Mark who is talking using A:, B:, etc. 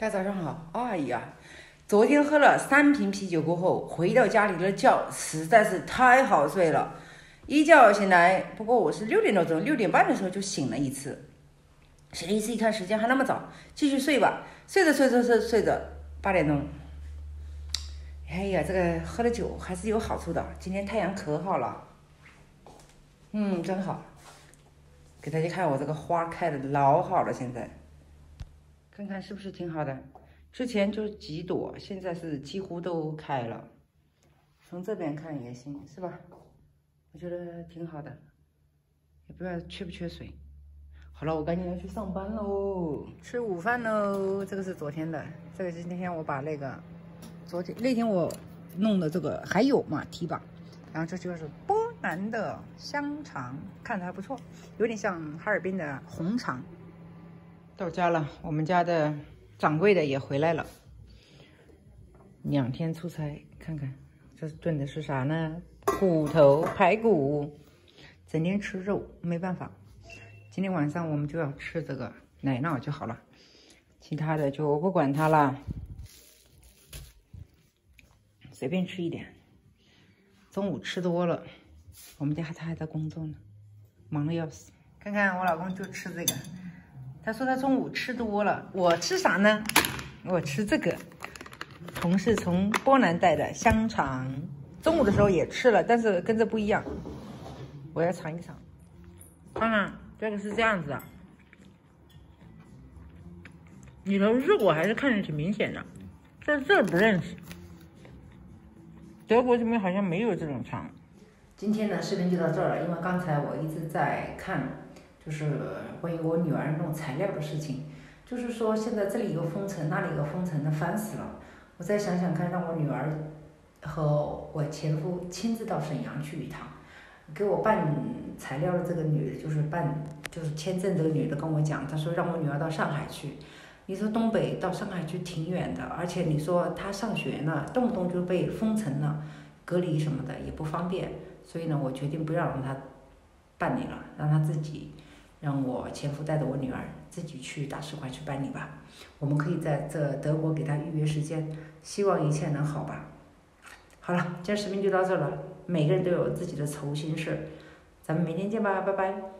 A: 大家早上好。哎呀，昨天喝了三瓶啤酒过后，回到家里的觉实在是太好睡了，一觉醒来，不过我是六点多钟，六点半的时候就醒了一次，醒了一次，一看时间还那么早，继续睡吧。睡着睡着睡着睡着，八点钟。哎呀，这个喝了酒还是有好处的。今天太阳可好了，嗯，真好。给大家看我这个花开的老好了，现在。看看是不是挺好的？之前就是几朵，现在是几乎都开了。从这边看也行，是吧？我觉得挺好的，也不知道缺不缺水。好了，我赶紧要去上班喽，吃午饭喽。这个是昨天的，这个是今天我把那个昨天那天我弄的这个还有嘛提拔，然后这就是波兰的香肠，看着还不错，有点像哈尔滨的红肠。到家了，我们家的掌柜的也回来了。两天出差，看看这炖的是啥呢？骨头排骨，整天吃肉没办法。今天晚上我们就要吃这个奶酪就好了，其他的就我不管它了，随便吃一点。中午吃多了，我们家他还在工作呢，忙的要死。看看我老公就吃这个。他说他中午吃多了，我吃啥呢？我吃这个，同事从波兰带的香肠，中午的时候也吃了，但是跟这不一样，我要尝一尝。看看这个是这样子的，里头肉我还是看着挺明显的，这这不认识。德国这边好像没有这种肠。今天的视频就到这儿了，因为刚才我一直在看。就是关于我女儿弄材料的事情，就是说现在这里一个封城，那里一个封城的烦死了。我再想想看，让我女儿和我前夫亲自到沈阳去一趟，给我办材料的这个女的，就是办就是签证这个女的跟我讲，她说让我女儿到上海去。你说东北到上海去挺远的，而且你说她上学呢，动不动就被封城了，隔离什么的也不方便。所以呢，我决定不要让她办理了，让她自己。让我前夫带着我女儿自己去大使馆去办理吧，我们可以在这德国给他预约时间，希望一切能好吧。好了，今天视频就到这了，每个人都有自己的愁心事，咱们明天见吧，拜拜。